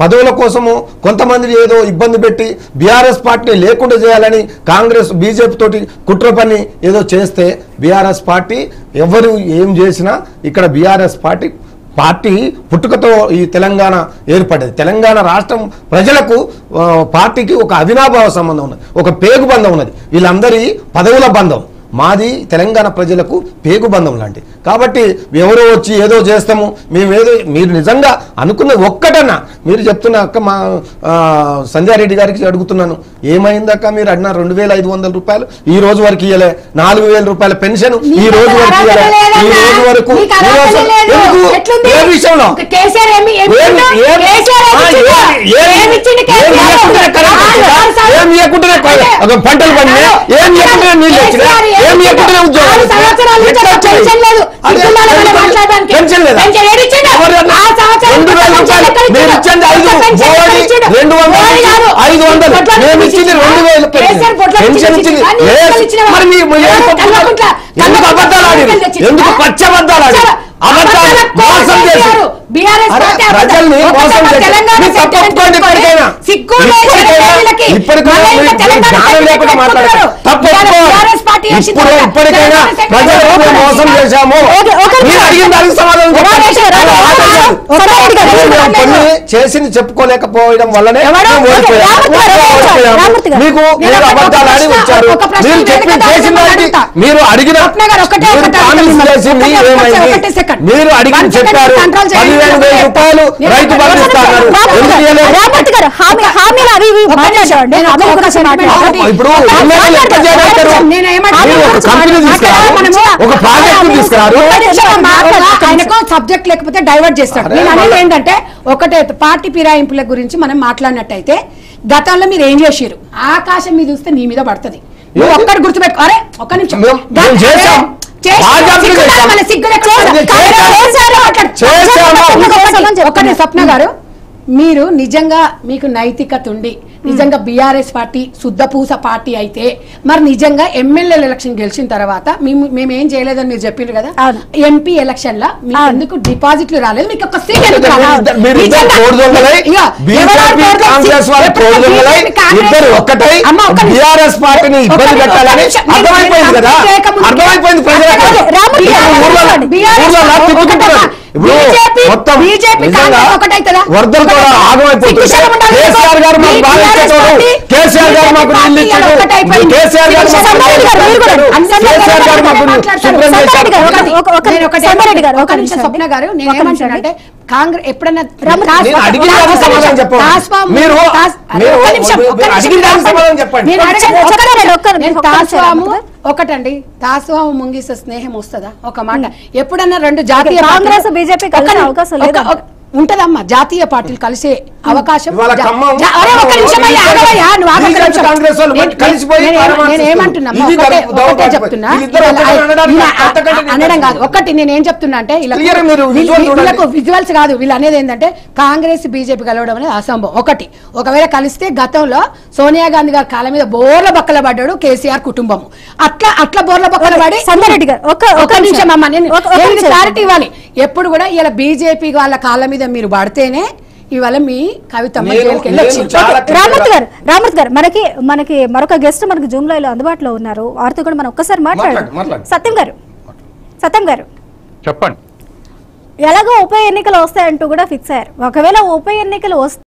పదవుల కోసము కొంతమందిని ఏదో ఇబ్బంది పెట్టి బీఆర్ఎస్ పార్టీని లేకుండా చేయాలని కాంగ్రెస్ బీజేపీ తోటి కుట్ర పని ఏదో చేస్తే బీఆర్ఎస్ పార్టీ ఎవరు ఏం చేసినా ఇక్కడ బీఆర్ఎస్ పార్టీ పార్టీ పుట్టుకతో ఈ తెలంగాణ ఏర్పడ్డది తెలంగాణ రాష్ట్రం ప్రజలకు పార్టీకి ఒక అవినాభావ సంబంధం ఉన్నది ఒక పేగు బంధం ఉన్నది. వీళ్ళందరి పదవుల బంధం. మాది తెలంగాణ ప్రజలకు పేగు బంధం లాంటి కాబట్టి ఎవరో వచ్చి ఏదో చేస్తాము మేము ఏదో మీరు నిజంగా అనుకున్న ఒక్కటన్నా. మీరు చెప్తున్న అక్క మా సంధ్యారెడ్డి గారికి అడుగుతున్నాను ఏమైందక్క మీరు అడిన రెండు వేల ఐదు వందల రూపాయలు? ఈ రోజు వరకు ఇవ్వలే నాలుగు వేల రూపాయల పెన్షన్ ఈ రోజు వరకు ఇవ్వలే ఈ రోజు వరకు? ఏ విషయంలో? మనం పెన్షన్- మాట్లాడడానికి. పెన్షన్ లేదా? పెన్షన్ ఏడు ఇచ్చిండు? ఎవరు అన్నా? ఆ సంవత్సరాలు రెండు వేల పెన్షన్ రూపాయలు. మీరు ఇచ్చిండు? ఐదు పెన్షన్? రెండు వందలు. ఐదు వందలు మేము ఇచ్చింది. రెండు వేలు పెన్షన్. ఇచ్చింది ఏ-? మరి? ఎందుకు అబద్ధాలు ఆడారు. ఎందుకు పచ్చ అబద్ధాలు ఆడారు అబద్ధాలు మోసం చేశారు ప్రజల్ని. మోసం చేశారు. తెలంగాణ మీరు సెంటిమెంట్ తప్పుకోండి పెట్టుకొని ఇప్పటికైనా. సిగ్గు లేదు ఇప్పటికైనా- ప్రజలకు మేము మోసం. చేశాము. సమాధానం కొన్ని చేసింది చెప్పుకోలేకపోవడం వల్లనే. మీకు మీరు అబద్ధాలు వచ్చారు మీరు చెప్పి చేసిన అడిగిన మీరు అడిగిన చెప్పారు. పదిహేను వేల రూపాయలు రైతు. ఇప్పుడు ఒక కంపెనీ ప్రాజెక్ట్ తీసుకురారు. ఆయనకు సబ్జెక్ట్ లేకపోతే డైవర్ట్ చేస్తాడు. నేను అనేది ఏంటంటే ఒకటే పార్టీ ఫిరాయింపుల గురించి మనం మాట్లాడినట్టయితే గతంలో మీరు ఏం చేసిరు ఆకాశం మీద చూస్తే నీ మీద పడుతుంది. నువ్వు ఏంటి? ఒక్కటి గుర్తుపెట్టుకో. అరే ఒక్క నిమిషం. ఒకటి స్వప్న గారు మీరు నిజంగా మీకు నైతికత ఉండి నిజంగా బీఆర్ఎస్ పార్టీ శుద్ధపూస పార్టీ అయితే మరి నిజంగా ఎమ్మెల్యే ఎలక్షన్ గెలిచిన తర్వాత మేము మేము ఏం చేయలేదని మీరు చెప్పిండ్రు కదా? అవును. ఎంపీ ఎలక్షన్ లా మీకు. ఎందుకు డిపాజిట్లు రాలేదు? మీకు ఒక సీట్ అర్థమైపోయింది కదా? మొత్తం ఆగమైపోతుంది. కేసీఆర్ గారు మాకు బాగా ఇచ్చేటోడు కేసీఆర్ గారు మాకు నీళ్ళు ఇచ్చాడు. కేసీఆర్ గారు మీరు కూడా. కేసీఆర్ గారు మాకు. శుభ్రం స్వప్న గారు నేను ఏమంటానంటే కాంగ్రెస్ రామకృష్ణ. ఒకటండి. తాస్వాము ముంగిస స్నేహం వస్తుందా? ఒక మాట. ఎప్పుడన్నా రెండు జాతీయ కాంగ్రెస్, బీజేపీ అవకాశం ఉంటదమ్మా జాతీయ పార్టీలు కలిసే అవకాశం. చెప్తున్నా. అనడం కాదు. చెప్తున్నా. ఒకటి నేను ఏం చెప్తున్నా అంటే. వీళ్ళకు విజువల్స్ కాదు. వీళ్ళు అనేది ఏంటంటే కాంగ్రెస్ బీజేపీ కలవడం అనేది అసంభవం. ఒకటి. ఒకవేళ కలిస్తే గతంలో సోనియా గాంధీ గారి కాళ్ళ మీద బోర్ల బక్కల పడ్డాడు కేసీఆర్ కుటుంబం. అట్లా అట్లా బోర్ల బక్కల పడి సంగారెడ్డి గారు, ఒక నిమిషం. అమ్మ నేను. క్లారిటీ ఇవ్వాలి. ఎప్పుడు కూడా ఇలా బీజేపీ వాళ్ళ కాళ్ళ మీద మీరు పడితేనే ఇవాళ మీ ఓకే, రామూర్తి గారు రామూర్తి గారు మనకి మనకి మరొక గెస్ట్ మనకి జూమ్లో అందుబాటులో ఉన్నారు. వారితో కూడా మనం ఒక్కసారి మాట్లాడు, మాట్లాడదాం. మాట్లాడు. సత్యం గారు. సత్యం గారు. చెప్పండి. ఎలాగో ఉప ఎన్నికలు వస్తాయంటూ కూడా ఫిక్స్ అయ్యారు. ఒకవేళ ఉప ఎన్నికలు వస్తే